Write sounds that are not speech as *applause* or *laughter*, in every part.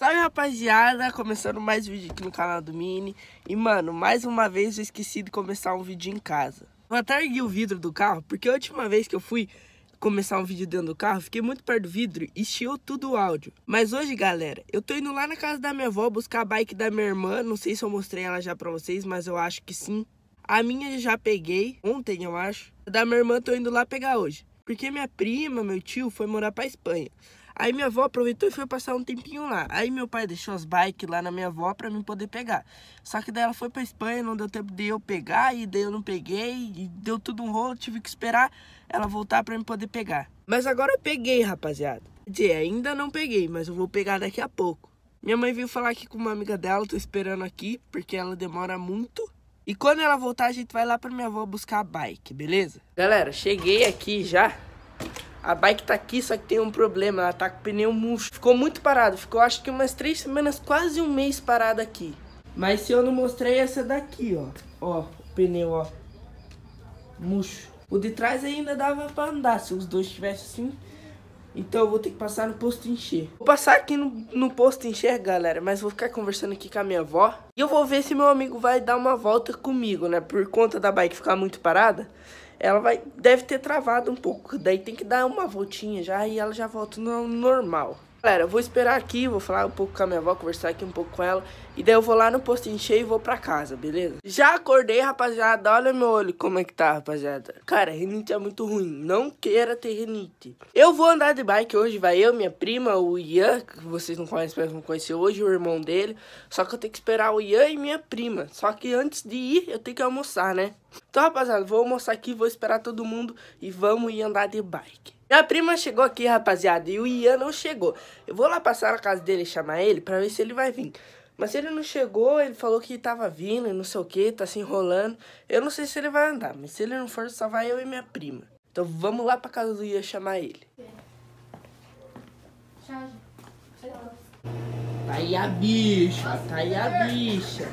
Salve rapaziada, começando mais vídeo aqui no canal do Mini. E mano, mais uma vez eu esqueci de começar um vídeo em casa. Vou até erguer o vidro do carro, porque a última vez que eu fui começar um vídeo dentro do carro Fiquei muito perto do vidro e chiou tudo o áudio. Mas hoje galera, eu tô indo lá na casa da minha avó buscar a bike da minha irmã. Não sei se eu mostrei ela já pra vocês, mas eu acho que sim. A minha eu já peguei, ontem eu acho. Da minha irmã tô indo lá pegar hoje. Porque minha prima, meu tio, foi morar pra Espanha Aí minha avó aproveitou e foi passar um tempinho lá. Aí meu pai deixou as bikes lá na minha avó pra mim poder pegar. Só que daí ela foi pra Espanha, não deu tempo de eu pegar, e daí eu não peguei, e deu tudo um rolo, tive que esperar ela voltar pra mim poder pegar. Mas agora eu peguei, rapaziada. Dizer, ainda não peguei, mas eu vou pegar daqui a pouco. Minha mãe veio falar aqui com uma amiga dela, tô esperando aqui, porque ela demora muito. E quando ela voltar, a gente vai lá pra minha avó buscar a bike, beleza? Galera, cheguei aqui já. A bike tá aqui, só que tem um problema, ela tá com o pneu murcho. Ficou muito parado, ficou acho que umas três semanas, quase um mês parado aqui. Mas se eu não mostrei essa daqui, ó. Ó, o pneu, ó. Murcho. O de trás ainda dava pra andar, se os dois estivessem assim. Então eu vou ter que passar no posto encher. Vou passar aqui no, no posto encher, galera, mas vou ficar conversando aqui com a minha avó. E eu vou ver se meu amigo vai dar uma volta comigo, né? Por conta da bike ficar muito parada ela vai deve ter travado um pouco. Daí tem que dar uma voltinha já e ela já volta no normal. Galera, vou esperar aqui, vou falar um pouco com a minha avó, conversar aqui um pouco com ela. E daí eu vou lá no posto encher e vou pra casa, beleza? Já acordei, rapaziada. Olha meu olho como é que tá, rapaziada. Cara, rinite é muito ruim. Não queira ter rinite. Eu vou andar de bike hoje, vai eu, minha prima, o Ian, que vocês não conhecem, mas vão conhecer hoje, o irmão dele. Só que eu tenho que esperar o Ian e minha prima. Só que antes de ir, eu tenho que almoçar, né? Então, rapaziada, vou almoçar aqui, vou esperar todo mundo e vamos ir andar de bike. Minha prima chegou aqui, rapaziada, e o Ian não chegou. Eu vou lá passar na casa dele e chamar ele pra ver se ele vai vir. Mas ele não chegou, ele falou que tava vindo e não sei o que, tá se enrolando. Eu não sei se ele vai andar, mas se ele não for, só vai eu e minha prima. Então vamos lá pra casa do Ian chamar ele. Tá aí a bicha, tá aí a bicha.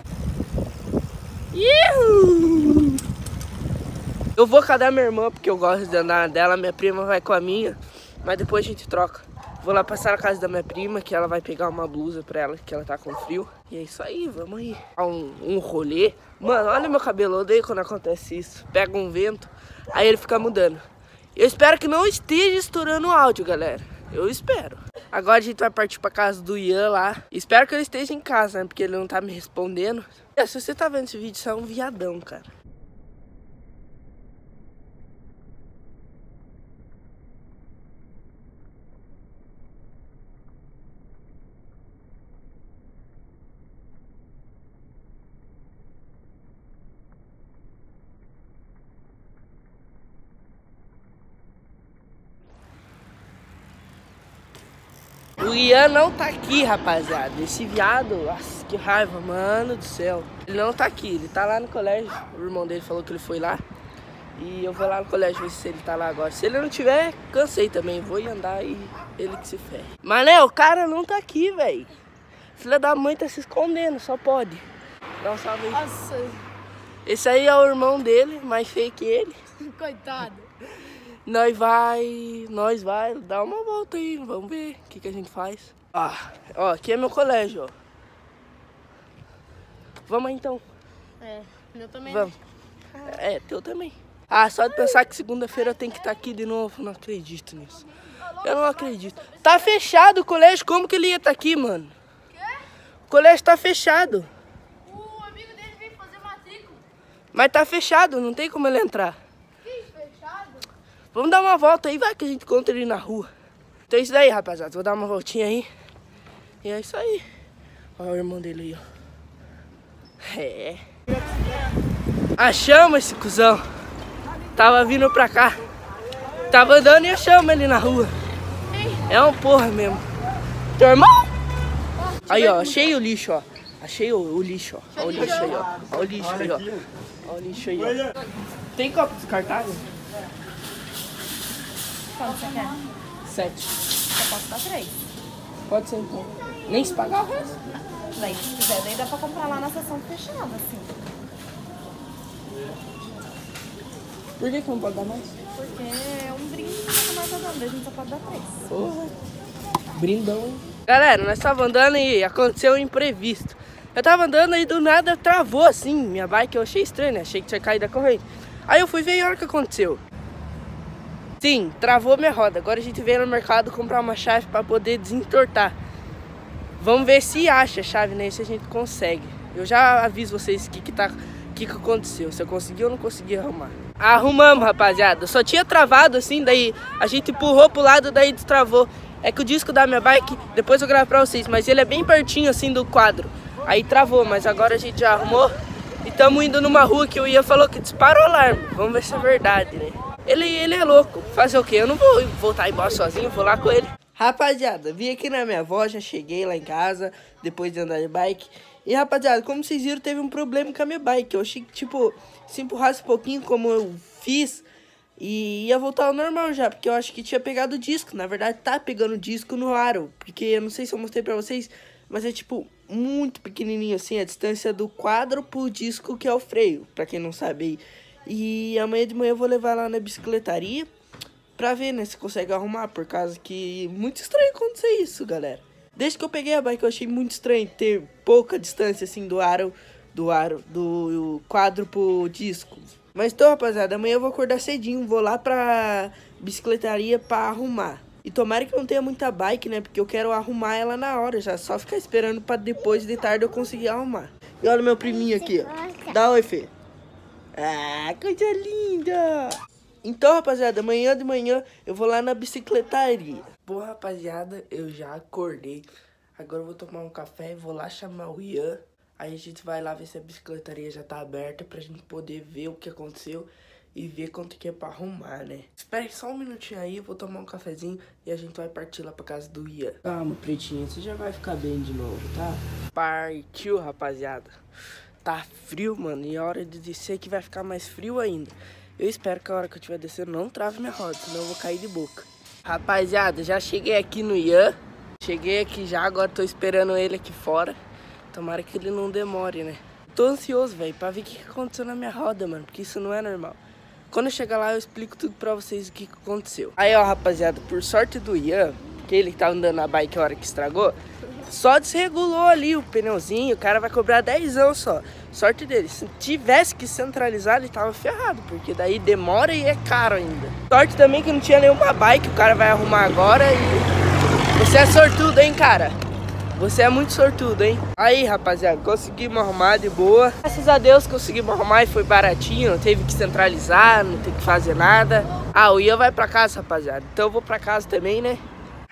Iuuu! Eu vou cadar minha irmã, porque eu gosto de andar dela, minha prima vai com a minha, mas depois a gente troca. Vou lá passar na casa da minha prima, que ela vai pegar uma blusa pra ela, que ela tá com frio. E é isso aí, vamos aí. Um, um rolê. Mano, olha meu cabelo, odeio quando acontece isso. Pega um vento, aí ele fica mudando. Eu espero que não esteja estourando o áudio, galera. Eu espero. Agora a gente vai partir pra casa do Ian lá. Espero que ele esteja em casa, né? Porque ele não tá me respondendo. É, se você tá vendo esse vídeo, você é um viadão, cara. Ian não tá aqui, rapaziada. Esse viado, nossa, que raiva, mano do céu. Ele não tá aqui, ele tá lá no colégio. O irmão dele falou que ele foi lá. E eu vou lá no colégio ver se ele tá lá agora. Se ele não tiver, cansei também. Vou ir andar e ele que se ferre. Mas né, o cara não tá aqui, velho. Filha da mãe tá se escondendo, só pode. Dá um salve aí. Nossa. Esse aí é o irmão dele, mais feio que ele. *laughs* Coitado. Nós vai, nós vai dar uma volta aí, vamos ver o que, que a gente faz. Ah, ó, aqui é meu colégio, ó. Vamos aí, então. É, meu também. Vamos. É, teu também. Ah, só de pensar que segunda-feira eu tenho que estar aqui de novo, não acredito nisso. Eu não acredito. Tá fechado o colégio, como que ele ia estar aqui, mano? Quê? O colégio tá fechado. O amigo dele veio fazer matrícula. Mas tá fechado, não tem como ele entrar. Vamos dar uma volta aí, vai que a gente encontra ele na rua. Então é isso daí, rapaziada. Vou dar uma voltinha aí. E é isso aí. Olha o irmão dele aí, ó. É. Achamos esse cuzão. Tava vindo pra cá. Tava andando e achamos ele na rua. É um porra mesmo. Teu irmão? Aí, ó. Achei o lixo, ó. Achei o, o lixo, ó. Olha o lixo aí, ó. Olha o lixo aí, ó. Olha o lixo aí, ó. Tem copo descartável? Quanto você quer? Sete. Eu posso dar três. Pode ser então. Nem se pagar o resto. Daí, se quiser, daí dá pra comprar lá na seção fechada, assim. Por que, que não pode dar mais? Porque é um brinde que mais tá dando, a gente só pode dar três. Porra. Brindão, hein? Galera, nós tava andando e aconteceu um imprevisto. Eu tava andando e do nada travou assim. Minha bike eu achei estranho, né? Achei que tinha caído da corrente. Aí eu fui ver e olha o que aconteceu. Sim, travou minha roda. Agora a gente veio no mercado comprar uma chave para poder desentortar. Vamos ver se acha a chave, né? Se a gente consegue. Eu já aviso vocês o que que tá, que que aconteceu. Se eu consegui ou não consegui arrumar. Arrumamos, rapaziada. Só tinha travado assim, daí a gente empurrou pro lado, daí destravou. É que o disco da minha bike, depois eu gravo pra vocês, mas ele é bem pertinho assim do quadro. Aí travou, mas agora a gente já arrumou. E estamos indo numa rua que o Ian falou que disparou o alarme. Vamos ver se é verdade, né? Ele, ele é louco. Fazer o quê? Eu não vou voltar embora sozinho, vou lá com ele. Rapaziada, vim aqui na minha avó, já cheguei lá em casa, depois de andar de bike. E rapaziada, como vocês viram, teve um problema com a minha bike. Eu achei que, tipo, se empurrasse um pouquinho como eu fiz, e ia voltar ao normal já, porque eu acho que tinha pegado o disco. Na verdade, tá pegando o disco no aro. Porque eu não sei se eu mostrei pra vocês, mas é tipo muito pequenininho assim a distância do quadro pro disco que é o freio, pra quem não sabe. E amanhã de manhã eu vou levar lá na bicicletaria pra ver, né, se consegue arrumar, por causa que muito estranho acontecer isso, galera. Desde que eu peguei a bike eu achei muito estranho ter pouca distância assim do aro, do aro, do quadro pro disco. Mas então, rapaziada, amanhã eu vou acordar cedinho, vou lá pra bicicletaria pra arrumar. E tomara que não tenha muita bike, né? Porque eu quero arrumar ela na hora já. Só ficar esperando pra depois de tarde eu conseguir arrumar. E olha o meu priminho aqui, ó. Dá oi, Fê. Ah, coisa linda. Então, rapaziada, amanhã de manhã eu vou lá na bicicletaria. Bom, rapaziada, eu já acordei. Agora eu vou tomar um café e vou lá chamar o Ian. Aí a gente vai lá ver se a bicicletaria já tá aberta pra gente poder ver o que aconteceu e ver quanto que é pra arrumar, né? Espere só um minutinho aí, eu vou tomar um cafezinho e a gente vai partir lá pra casa do Ian. Calma, pretinho, você já vai ficar bem de novo, tá? Partiu, rapaziada. Tá frio, mano, e a hora de descer que vai ficar mais frio ainda. Eu espero que a hora que eu estiver descendo não trave minha roda, senão eu vou cair de boca. Rapaziada, já cheguei aqui no Ian. Cheguei aqui já, agora tô esperando ele aqui fora. Tomara que ele não demore, né? Tô ansioso, velho, pra ver o que aconteceu na minha roda, mano, porque isso não é normal. Quando eu chegar lá, eu explico tudo pra vocês o que aconteceu. Aí, ó, rapaziada, por sorte do Ian, que ele tá andando na bike a hora que estragou, só desregulou ali o pneuzinho, o cara vai cobrar 10 anos só. Sorte dele. Se tivesse que centralizar, ele tava ferrado, porque daí demora e é caro ainda. Sorte também que não tinha nenhuma bike, o cara vai arrumar agora e... Você é sortudo, hein, cara? Você é muito sortudo, hein? Aí, rapaziada, conseguimos arrumar de boa. Graças a Deus conseguimos arrumar e foi baratinho. Não teve que centralizar, não teve que fazer nada. Ah, o Ian vai pra casa, rapaziada. Então eu vou pra casa também, né?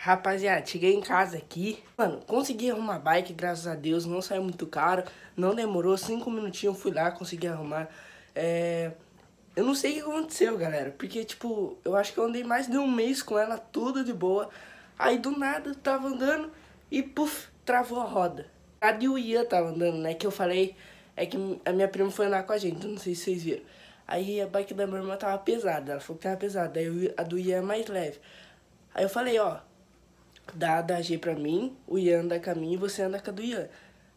Rapaziada, cheguei em casa aqui. Mano, consegui arrumar bike, graças a Deus. Não saiu muito caro. Não demorou. Cinco minutinhos fui lá, consegui arrumar. É... Eu não sei o que aconteceu, galera. Porque, tipo, eu acho que eu andei mais de um mês com ela, tudo de boa. Aí, do nada, tava andando e, puf, travou a roda. A de o Ian tava andando, né? Que eu falei, é que a minha prima foi andar com a gente, não sei se vocês viram. Aí a bike da minha irmã tava pesada, ela falou que tava pesada, aí a do Ian é mais leve. Aí eu falei, ó, dá da G pra mim, o Ian anda com a mim e você anda com a do Ian.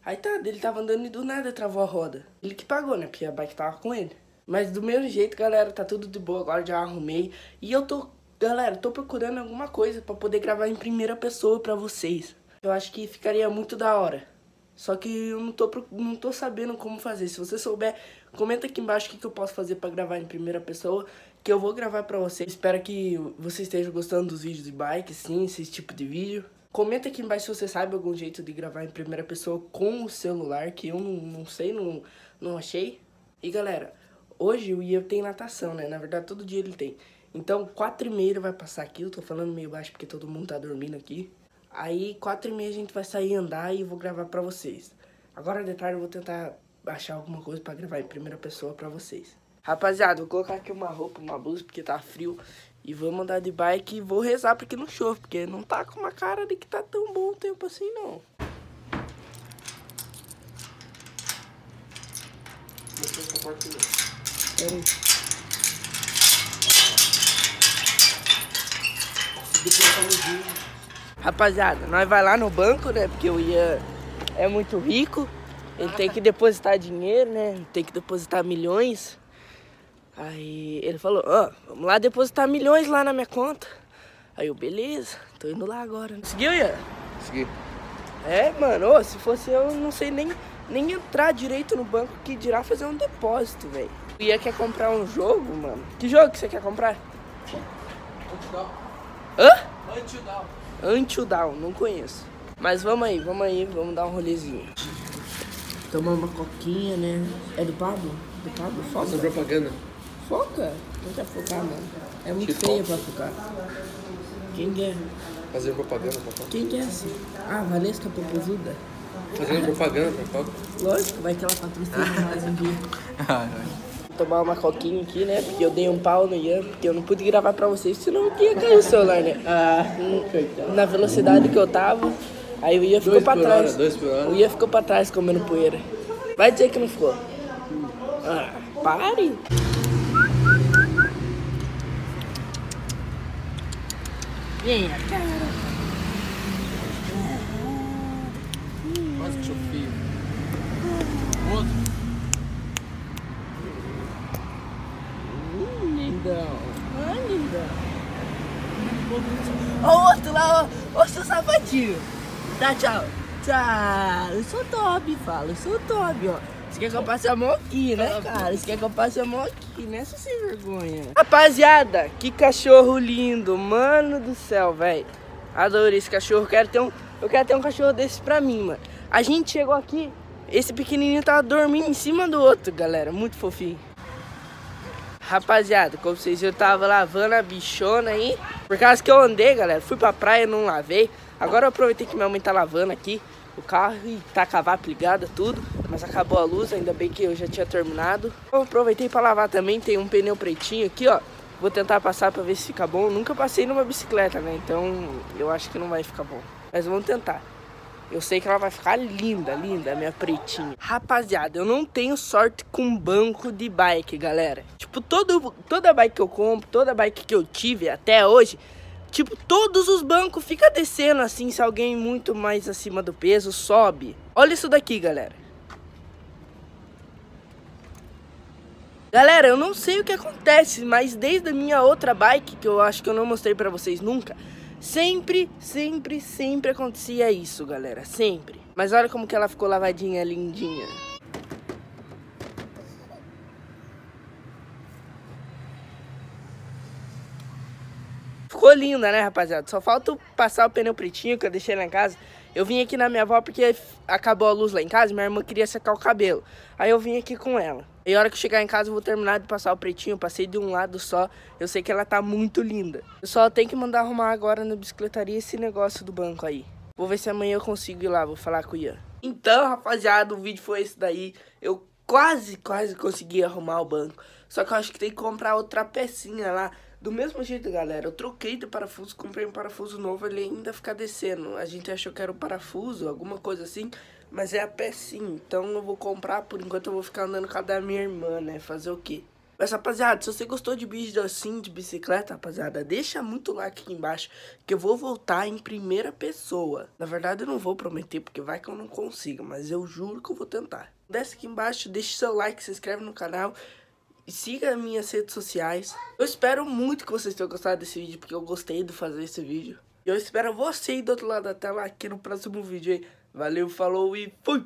Aí tá, ele tava andando e do nada travou a roda. Ele que pagou, né? Porque a bike tava com ele. Mas do mesmo jeito, galera, tá tudo de boa, agora já arrumei. E eu tô, galera, tô procurando alguma coisa pra poder gravar em primeira pessoa pra vocês. Eu acho que ficaria muito da hora. Só que eu não tô, não tô sabendo como fazer. Se você souber, comenta aqui embaixo o que, que eu posso fazer pra gravar em primeira pessoa. Que eu vou gravar pra vocês. Espero que vocês estejam gostando dos vídeos de bike, sim, esse tipo de vídeo. Comenta aqui embaixo se você sabe algum jeito de gravar em primeira pessoa com o celular. Que eu não, não sei, não, não achei. E galera, hoje o Ian tem natação, né? Na verdade, todo dia ele tem. Então, quatro e meia vai passar aqui. Eu tô falando meio baixo porque todo mundo tá dormindo aqui. Aí, quatro e meia a gente vai sair andar e vou gravar pra vocês. Agora de tarde eu vou tentar achar alguma coisa pra gravar em primeira pessoa pra vocês. Rapaziada, vou colocar aqui uma roupa, uma blusa, porque tá frio. E vou mandar de bike e vou rezar porque não chove. Porque não tá com uma cara de que tá tão bom o tempo assim, não. Pera aí. Rapaziada, nós vai lá no banco, né? Porque o Ian é muito rico. Ele tem que depositar dinheiro, né? Tem que depositar milhões. Aí ele falou, ó, oh, vamos lá depositar milhões lá na minha conta. Aí eu, beleza, tô indo lá agora. Conseguiu, Ian? Consegui. É, mano, ô, se fosse eu, não sei nem, nem entrar direito no banco que dirá fazer um depósito, velho. Ia quer comprar um jogo, mano. Que jogo que você quer comprar? Antidown. Hã? Antidown. Until Down, não conheço. Mas vamos aí, vamos aí, vamos dar um rolezinho. Tomar uma coquinha, né? É do Pablo? Do Pablo? Foca? propaganda. Foca? Não quer focar, mano. É muito Que feia pra focar. Quem quer? Fazer propaganda pra Coca. Quem quer essa? Ah, Valesca Popozuda? Fazendo propaganda pra Coca. Lógico, vai que ela patrocina *laughs* mais um dia. Tomar uma coquinha aqui, né? Porque eu dei um pau no Ian, porque eu não pude gravar pra vocês, senão ia cair o celular, né? Ah, na velocidade que eu tava, aí o Ian ficou Dois pra trás. hora, dois por hora. O Ian ficou pra trás comendo poeira. Vai dizer que não ficou. Ah, pare! Cara. Quase cachorro feio. Outro. Hum, lindão. Ah, lindão. Ó o outro lá, ó. Ô, seu sapatinho. Tá, tchau. Tchau. Eu sou o Toby, fala. Eu sou o Toby, ó. Você quer que eu passe a mão aqui, né, cara? Você quer que eu passe a mão aqui, né, seu sem vergonha? Rapaziada, que cachorro lindo. Mano do céu, velho. Adorei esse cachorro. Quero ter um, eu quero ter um cachorro desse pra mim, mano. A gente chegou aqui, esse pequenininho tava dormindo em cima do outro, galera. Muito fofinho. Rapaziada, como vocês viram, eu tava lavando a bichona aí. Por causa que eu andei, galera. Fui pra praia, não lavei. Agora eu aproveitei que minha mãe tá lavando aqui o carro e tá com a ligada, tudo. Mas acabou a luz, ainda bem que eu já tinha terminado. Eu aproveitei pra lavar também, tem um pneu pretinho aqui, ó. Vou tentar passar pra ver se fica bom. Nunca passei numa bicicleta, né? Então eu acho que não vai ficar bom. Mas vamos tentar. Eu sei que ela vai ficar linda, linda, minha pretinha. Rapaziada, eu não tenho sorte com banco de bike, galera. Tipo, todo, toda bike que eu compro, toda bike que eu tive até hoje, tipo, todos os bancos ficam descendo assim, se alguém muito mais acima do peso sobe. Olha isso daqui, galera. Galera, eu não sei o que acontece, mas desde a minha outra bike, que eu acho que eu não mostrei pra vocês nunca, sempre, sempre, sempre acontecia isso, galera, sempre. Mas olha como que ela ficou lavadinha, lindinha. Ficou linda, né, rapaziada? Só falta passar o pneu pretinho que eu deixei lá em casa. Eu vim aqui na minha avó porque acabou a luz lá em casa e minha irmã queria secar o cabelo. Aí eu vim aqui com ela. E a hora que chegar em casa eu vou terminar de passar o pretinho. Passei de um lado só. Eu sei que ela tá muito linda. Eu só tenho que mandar arrumar agora na bicicletaria esse negócio do banco aí. Vou ver se amanhã eu consigo ir lá, vou falar com o Ian. Então, rapaziada, o vídeo foi esse daí. Eu quase, quase consegui arrumar o banco. Só que eu acho que tem que comprar outra pecinha lá. Do mesmo jeito, galera, eu troquei de parafuso, comprei um parafuso novo, ele ainda fica descendo. A gente achou que era o parafuso, alguma coisa assim, mas é a pecinha. Então eu vou comprar, por enquanto eu vou ficar andando com a da minha irmã, né? Fazer o quê? Mas, rapaziada, se você gostou de vídeo assim, de bicicleta, rapaziada, deixa muito like aqui embaixo, que eu vou voltar em primeira pessoa. Na verdade, eu não vou prometer, porque vai que eu não consiga, mas eu juro que eu vou tentar. Desce aqui embaixo, deixa seu like, se inscreve no canal e siga as minhas redes sociais. Eu espero muito que vocês tenham gostado desse vídeo, porque eu gostei de fazer esse vídeo. E eu espero você do outro lado da tela aqui no próximo vídeo aí. Valeu, falou e fui!